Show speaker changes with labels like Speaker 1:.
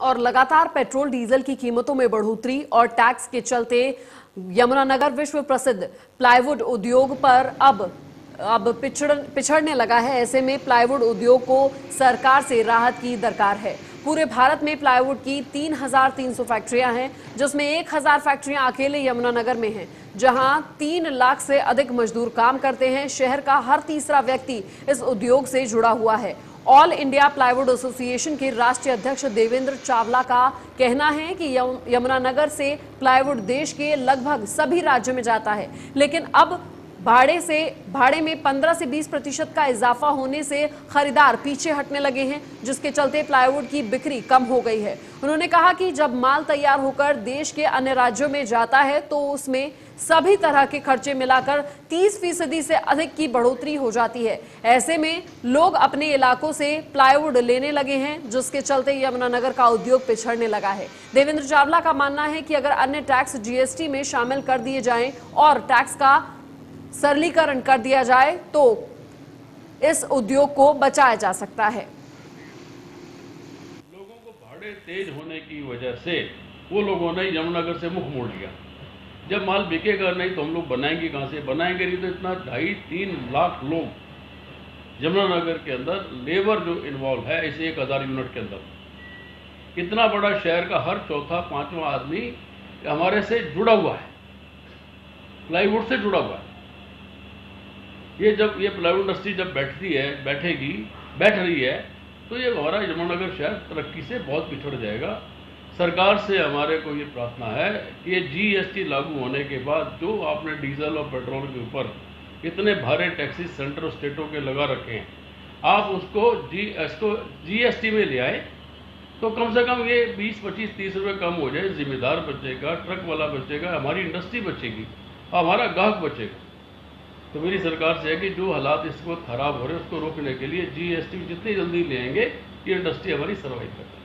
Speaker 1: और लगातार petrol diesel की कीमतों में बढ़ोतरी और टैक्स के चलते यमुनानगर विश्व प्रसिद्ध प्लाईवुड उद्योग पर अब अब पिछड़ पिछड़ने लगा है। ऐसे में प्लाईवुड उद्योग को सरकार से राहत की दरकार है। पूरे भारत में प्लाईवुड की 3,300 फैक्ट्रियाँ हैं जिसमें 1,000 फैक्ट्रियाँ अकेले यमुनानगर में हैं जहाँ तीन लाख से अधिक मजदूर काम करते हैं। शहर का हर तीसरा व्यक्ति इस उद्योग से जुड़ा हुआ है। ऑल इंडिया प्लाईवुड एसोसिएशन के राष्ट्रीय अध्यक्ष देवेंद्र चावला का कहना है कि यमुनानगर से प्लाईवुड देश के लगभग सभी राज्यों में जाता है। लेकिन अब भाड़े से, भाड़े में 15 से 20 प्रतिशत का इजाफा होने से खरीदार पीछे हटने लगे हैं, जिसके चलते प्लाईवुड की बिक्री कम हो गई है। उन्होंने कहा कि जब माल तैयार होकर देश के अन्य राज्यों में जाता है तो उसमें सभी तरह के खर्चे मिलाकर 30 फ़ीसदी से अधिक की बढ़ोतरी हो जाती है। ऐसे में लोग अपने इलाकों से प्लाईवुड लेने लगे हैं, जिसके चलते यमुनानगर का उद्योग पिछड़ने लगा है। देवेंद्र चावला का मानना है कि अगर अन्य टैक्स जीएसटी में शामिल कर दिए जाएँ और टैक्स का सरलीकरण कर दिया जाए तो इस उद्योग को बचाया जा सकता है।
Speaker 2: लोगों को भाड़े तेज होने की वजह से वो लोगों ने यमुनानगर से मुख मोड़ लिया। जब माल बिकेगा नहीं तो हम लोग बनाएँगे, कहाँ से बनाएँगे? नहीं तो इतना ढाई तीन लाख लोग यमुनानगर के अंदर लेबर जो इन्वॉल्व है इस एक हज़ार यूनिट के अंदर। इतना बड़ा शहर का हर चौथा, पांचवा आदमी हमारे से जुड़ा हुआ है। प्लाईवुड से जुड़ा हुआ है। ये जब, ये प्लाईवुड इंडस्ट्री जब बैठती है, बैठेगी, बैठ रही है तो ये हमारा यमुनानगर शहर तरक्की से बहुत पिछड़ जाएगा। सरकार से हमारे को ये प्रार्थना है कि ये जीएसटी लागू होने के बाद जो आपने डीजल और पेट्रोल के ऊपर इतने भारे टैक्सेस सेंटर और स्टेटों के लगा रखे हैं, आप उसको जी इसको जीएसटी में ले आए तो कम से कम ये 20 25 30 रुपए कम हो जाए, जिम्मेदार बचेगा, ट्रक वाला बचेगा, हमारी इंडस्ट्री बचेगी, हमारा ग्राहक बचेगा। तो मेरी सरकार से है कि जो हालात इस वक्त खराब हो रहे हैं, उसको रोकने के लिए जीएसटी जितनी जल्दी लेंगे ये इंडस्ट्री हमारी सर्वाइव करता है।